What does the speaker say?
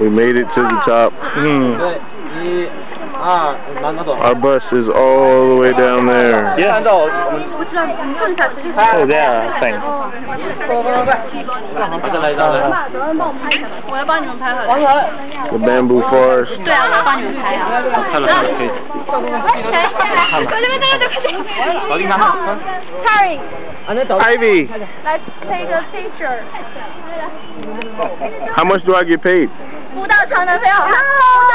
We made it to the top. Mm. Our bus is all the way down there. Yeah. Oh, there, I think. The bamboo forest. Ivy. Let's take a picture. how much do I get paid? 舞蹈场男朋友。好。